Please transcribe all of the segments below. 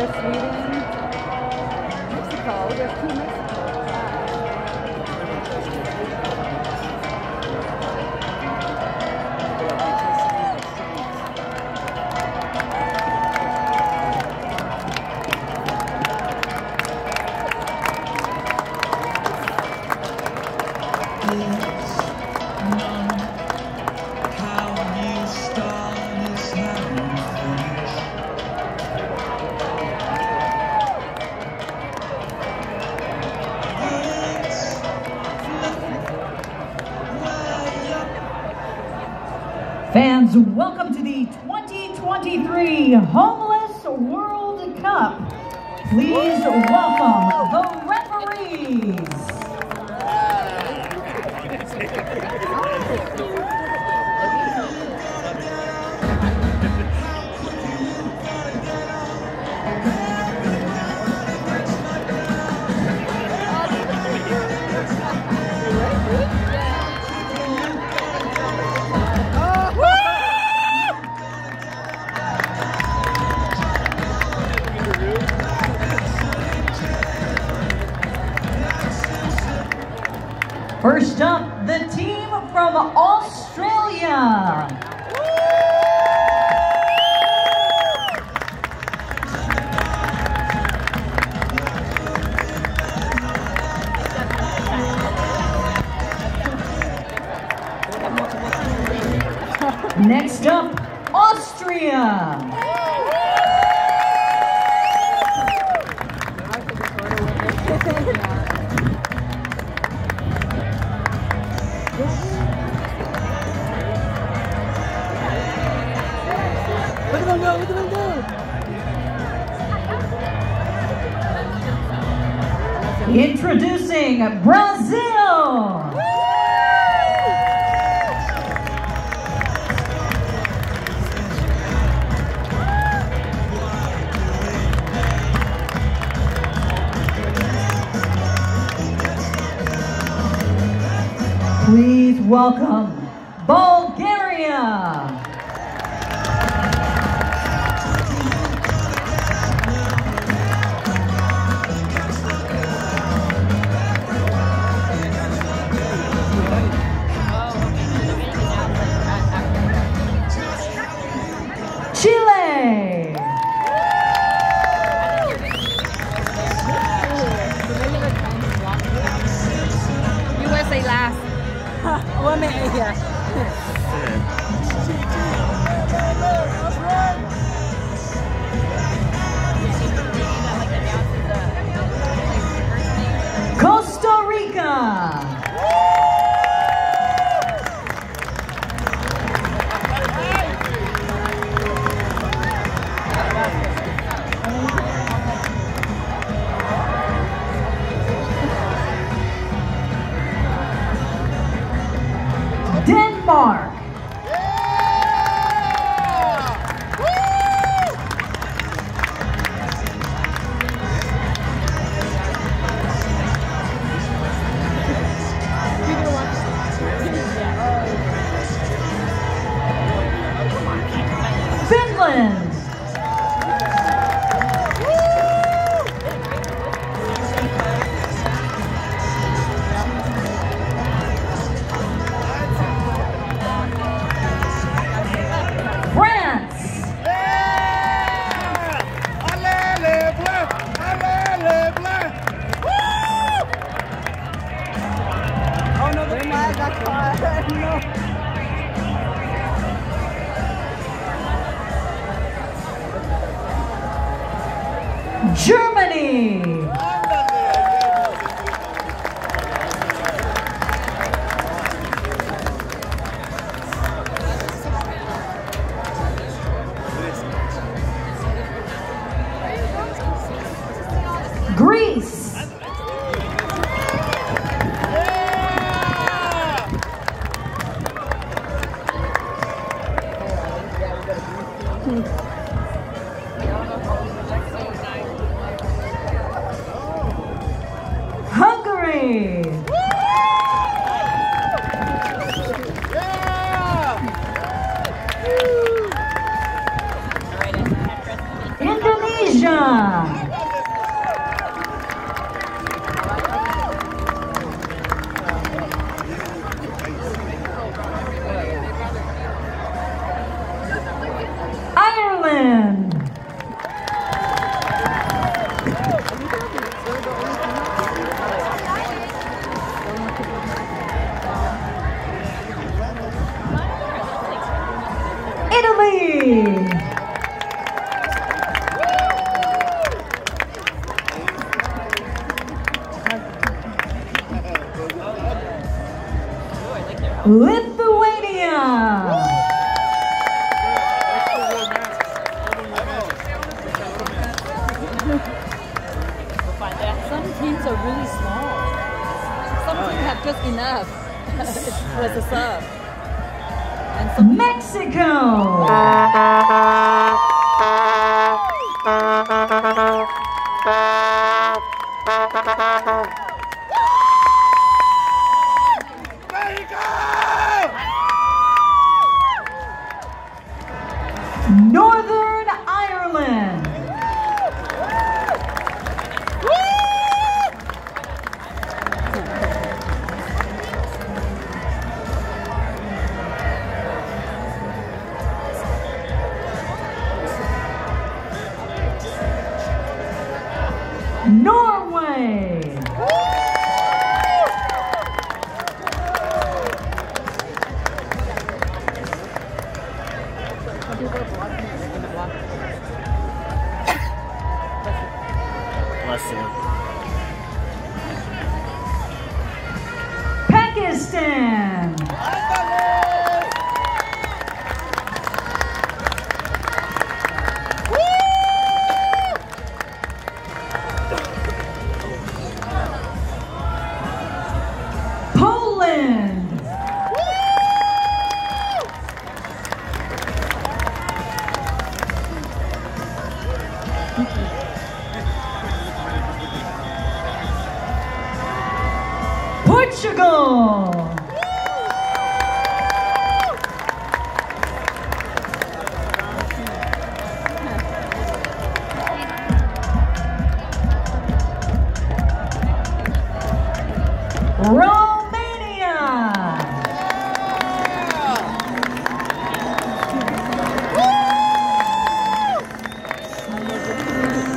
have Sweden, Fans, welcome to the 2023 Homeless World Cup. Please welcome the referees. First up, the team from Australia. Next up, at go, look at go. Introducing Brazil. Please welcome Bulgaria. Germany. Indonesia. Lithuania. Some teams are really small. Some teams have just enough sub. And some Mexico. Portugal.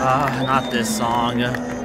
Ah, not this song.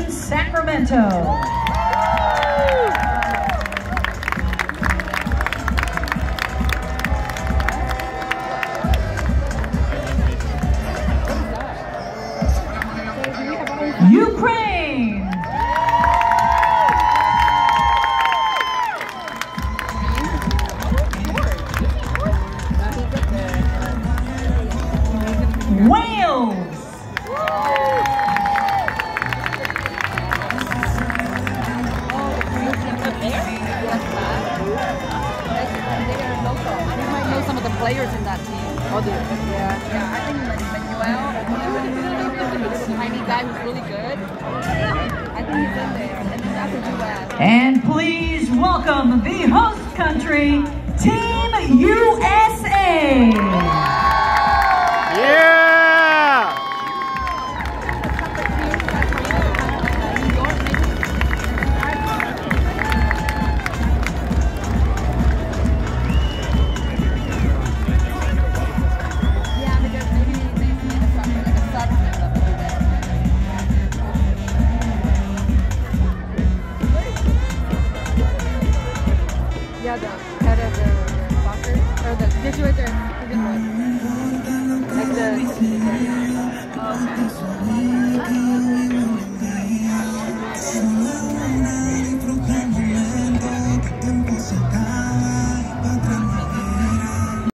Sacramento. That team. Oh, do Yeah. Yeah, I think Manuel, this tiny guy who's really good. I think he's in there. And then after US. And please welcome the host country, Team USA. yeah, the head of the locker, or the situator is in wood.